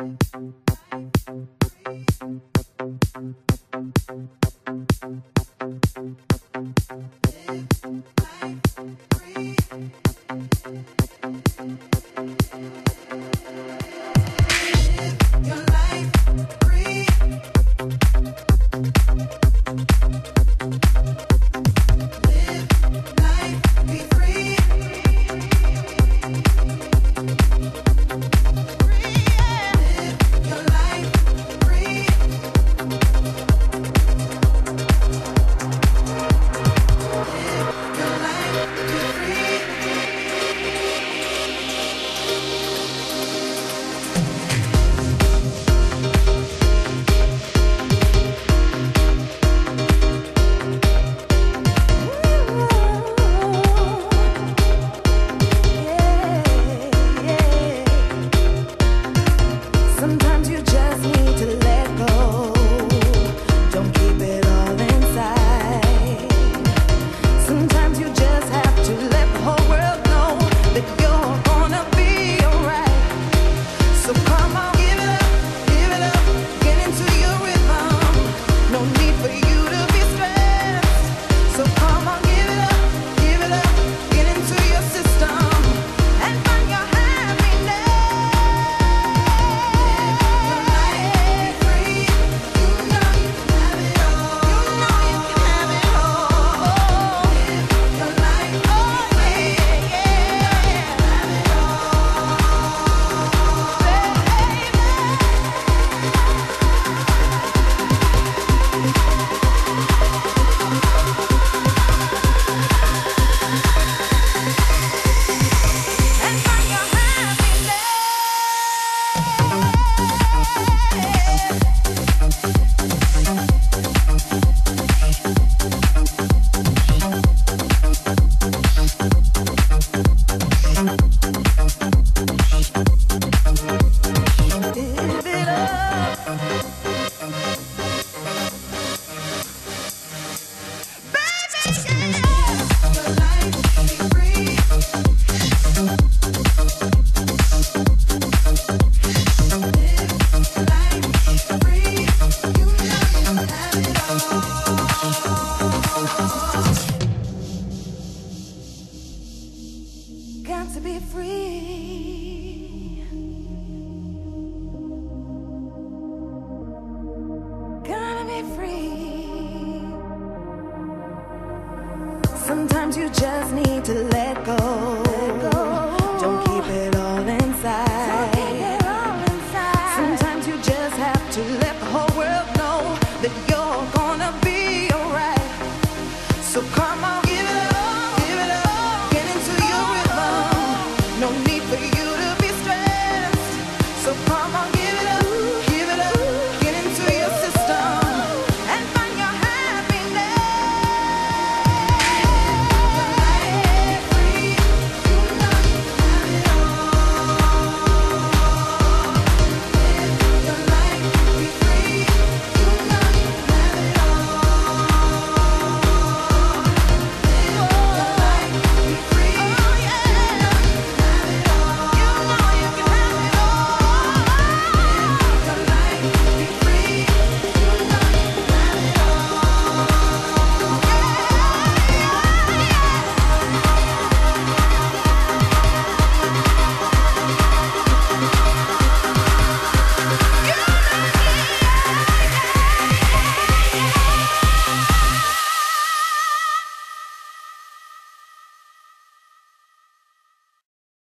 Thank you. to be free. Gotta be free. Sometimes you just need to let go.